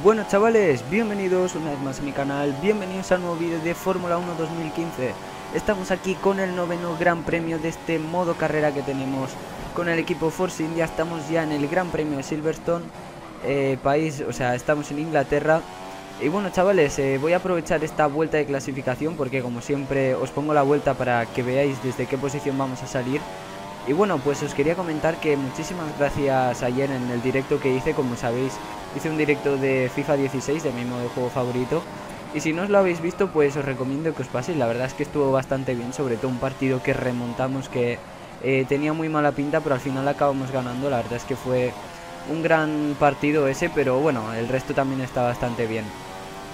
Bueno chavales, bienvenidos una vez más a mi canal, bienvenidos al nuevo vídeo de Fórmula 1 2015 Estamos aquí con el noveno gran premio de este modo carrera que tenemos con el equipo Force India. Estamos ya en el gran premio de Silverstone, eh, país, o sea, estamos en Inglaterra. Y bueno chavales, eh, voy a aprovechar esta vuelta de clasificación porque como siempre os pongo la vuelta para que veáis desde qué posición vamos a salir. Y bueno, pues os quería comentar que muchísimas gracias ayer en el directo que hice, como sabéis, hice un directo de FIFA 16, de mi modo de juego favorito. Y si no os lo habéis visto, pues os recomiendo que os paséis. La verdad es que estuvo bastante bien, sobre todo un partido que remontamos que eh, tenía muy mala pinta, pero al final acabamos ganando. La verdad es que fue un gran partido ese, pero bueno, el resto también está bastante bien.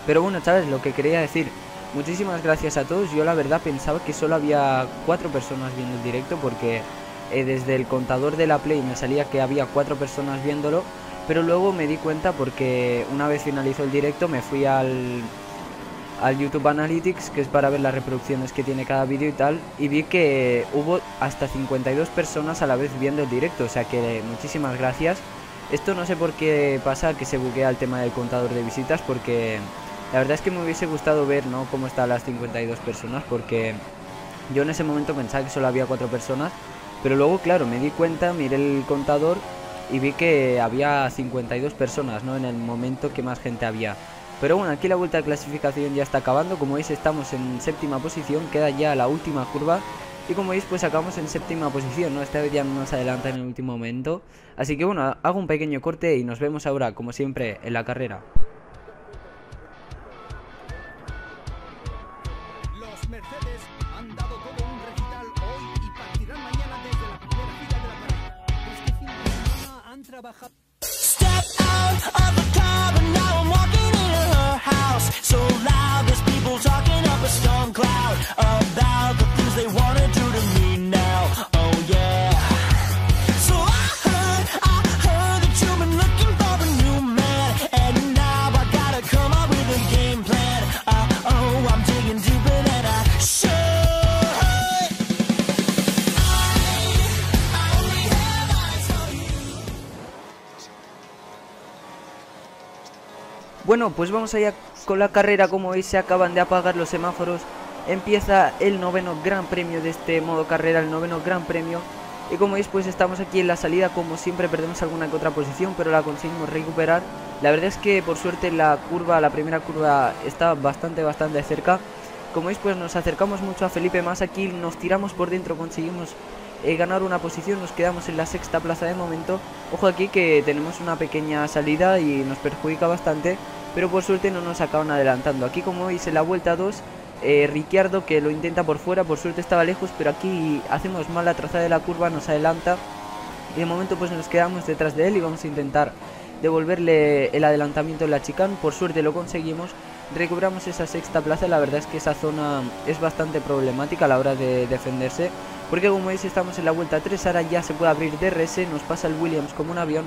Pero bueno, chavales, lo que quería decir, muchísimas gracias a todos. Yo la verdad pensaba que solo había cuatro personas viendo el directo porque eh, desde el contador de la Play me salía que había cuatro personas viéndolo pero luego me di cuenta porque una vez finalizó el directo me fui al, al YouTube Analytics, que es para ver las reproducciones que tiene cada vídeo y tal, y vi que hubo hasta 52 personas a la vez viendo el directo, o sea que muchísimas gracias. Esto no sé por qué pasa que se buguea el tema del contador de visitas, porque la verdad es que me hubiese gustado ver ¿no? cómo están las 52 personas, porque yo en ese momento pensaba que solo había 4 personas, pero luego, claro, me di cuenta, miré el contador y vi que había 52 personas, ¿no? En el momento que más gente había. Pero bueno, aquí la vuelta de clasificación ya está acabando, como veis estamos en séptima posición, queda ya la última curva y como veis pues acabamos en séptima posición, ¿no? Esta vez ya nos adelanta en el último momento. Así que bueno, hago un pequeño corte y nos vemos ahora, como siempre, en la carrera. Step out of the Bueno, pues vamos allá con la carrera, como veis se acaban de apagar los semáforos. Empieza el noveno gran premio de este modo carrera, el noveno gran premio. Y como veis pues estamos aquí en la salida, como siempre perdemos alguna que otra posición, pero la conseguimos recuperar. La verdad es que por suerte la curva, la primera curva está bastante, bastante cerca. Como veis pues nos acercamos mucho a Felipe más aquí, nos tiramos por dentro, conseguimos eh, ganar una posición, nos quedamos en la sexta plaza de momento. Ojo aquí que tenemos una pequeña salida y nos perjudica bastante, pero por suerte no nos acaban adelantando. Aquí como veis en la vuelta 2, eh, Ricciardo que lo intenta por fuera, por suerte estaba lejos, pero aquí hacemos mal la trazada de la curva, nos adelanta. Y de momento pues nos quedamos detrás de él y vamos a intentar devolverle el adelantamiento en la chicane. Por suerte lo conseguimos. Recobramos esa sexta plaza. La verdad es que esa zona es bastante problemática a la hora de defenderse. Porque como veis estamos en la vuelta 3. Ahora ya se puede abrir DRS. Nos pasa el Williams como un avión.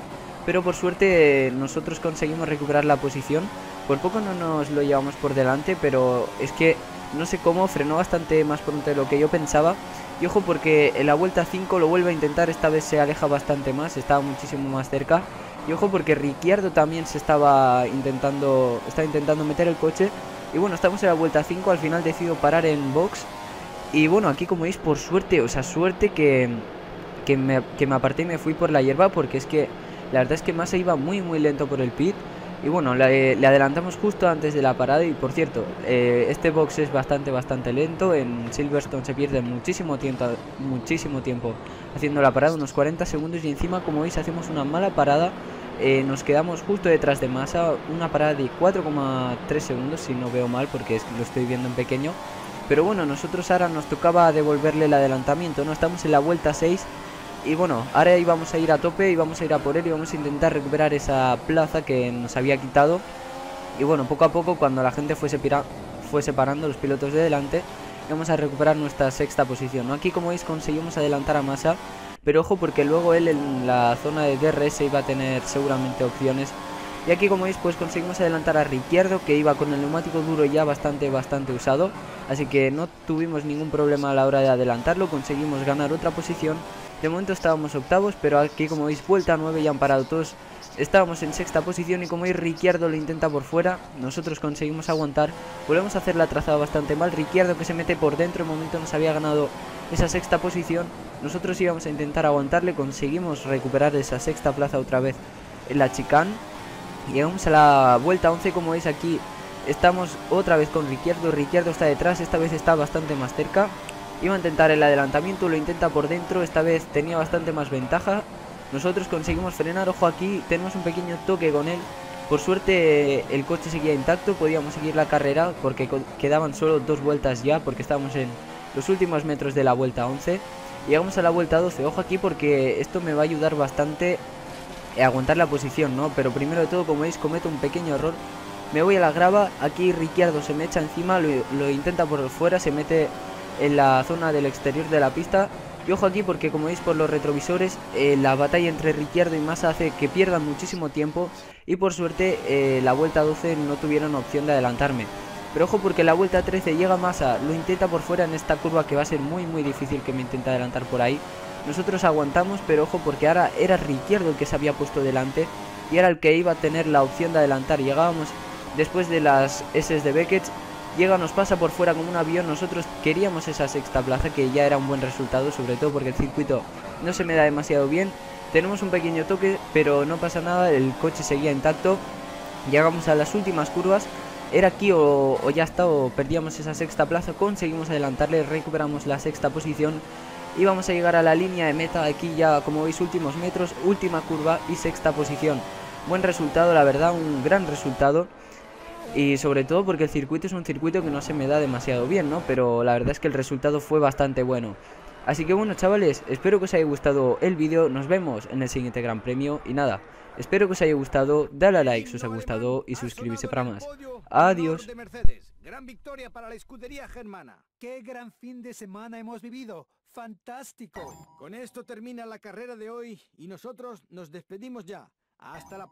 Pero por suerte nosotros conseguimos recuperar la posición. Por poco no nos lo llevamos por delante. Pero es que no sé cómo frenó bastante más pronto de lo que yo pensaba. Y ojo porque en la vuelta 5 lo vuelve a intentar, esta vez se aleja bastante más, estaba muchísimo más cerca. Y ojo porque Ricciardo también se estaba intentando, estaba intentando meter el coche. Y bueno, estamos en la vuelta 5, al final decido parar en box. Y bueno, aquí como veis, por suerte, o sea, suerte que, que, me, que me aparté y me fui por la hierba porque es que la verdad es que Massa iba muy muy lento por el pit. Y bueno, le, le, adelantamos justo antes de la parada y por cierto, eh, este box es bastante, bastante lento. En Silverstone se pierde muchísimo tiempo, muchísimo tiempo haciendo la parada, unos 40 segundos y encima, como veis, hacemos una mala parada. Eh, nos quedamos justo detrás de Massa, una parada de 4,3 segundos, si no veo mal, porque lo estoy viendo en pequeño. Pero bueno, nosotros ahora nos tocaba devolverle el adelantamiento, ¿no? Estamos en la vuelta 6 y bueno, ahora íbamos a ir a tope y vamos a ir a por él y vamos a intentar recuperar esa plaza que nos había quitado. Y bueno, poco a poco, cuando la gente fuese, fue separando los pilotos de delante, vamos a recuperar nuestra sexta posición. ¿no? Aquí, como veis, conseguimos adelantar a Massa, pero ojo porque luego él en la zona de DRS iba a tener seguramente opciones. Y aquí, como veis, pues conseguimos adelantar a Ricciardo, que iba con el neumático duro ya bastante, bastante usado. Así que no tuvimos ningún problema a la hora de adelantarlo, conseguimos ganar otra posición. De momento estábamos octavos, pero aquí como veis vuelta 9 ya han parado todos. Estábamos en sexta posición y como veis Ricciardo lo intenta por fuera, nosotros conseguimos aguantar, volvemos a hacer la trazada bastante mal, Ricciardo que se mete por dentro, de momento nos había ganado esa sexta posición, nosotros íbamos a intentar aguantarle, conseguimos recuperar esa sexta plaza otra vez. En la chicane, llegamos a la vuelta 11 como veis aquí, estamos otra vez con Ricciardo, Ricciardo está detrás, esta vez está bastante más cerca, iba a intentar el adelantamiento, lo intenta por dentro, esta vez tenía bastante más ventaja, nosotros conseguimos frenar, ojo aquí, tenemos un pequeño toque con él. Por suerte el coche seguía intacto, podíamos seguir la carrera porque quedaban solo dos vueltas ya porque estábamos en los últimos metros de la vuelta 11. Llegamos a la vuelta 12, ojo aquí porque esto me va a ayudar bastante a aguantar la posición, ¿no? Pero primero de todo, como veis, cometo un pequeño error. Me voy a la grava, aquí Ricciardo se me echa encima, lo, lo intenta por fuera, se mete en la zona del exterior de la pista y ojo aquí porque como veis por los retrovisores eh, la batalla entre Ricciardo y Massa hace que pierdan muchísimo tiempo y por suerte eh, la vuelta 12 no tuvieron opción de adelantarme. Pero ojo porque la vuelta 13 llega Massa, lo intenta por fuera en esta curva que va a ser muy muy difícil que me intente adelantar por ahí. Nosotros aguantamos pero ojo porque ahora era Ricciardo el que se había puesto delante y era el que iba a tener la opción de adelantar. Llegábamos después de las S de Beckett Llega, nos pasa por fuera como un avión. Nosotros queríamos esa sexta plaza, que ya era un buen resultado, sobre todo porque el circuito no se me da demasiado bien. Tenemos un pequeño toque, pero no pasa nada, el coche seguía intacto. Llegamos a las últimas curvas. Era aquí o, ya está, o perdíamos esa sexta plaza. Conseguimos adelantarle, recuperamos la sexta posición. Y vamos a llegar a la línea de meta. Aquí ya, como veis, últimos metros, última curva y sexta posición. Buen resultado, la verdad, un gran resultado. Y sobre todo porque el circuito es un circuito que no se me da demasiado bien, ¿no? Pero la verdad es que el resultado fue bastante bueno. Así que bueno chavales, espero que os haya gustado el vídeo, nos vemos en el siguiente gran premio y nada, espero que os haya gustado, dale a like si os ha gustado y suscribirse para más. Adiós. Gran victoria para la escudería germana. ¡Qué gran fin de semana hemos vivido! ¡Fantástico! Con esto termina la carrera de hoy y nosotros nos despedimos ya. Hasta la...